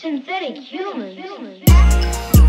Synthetic humans.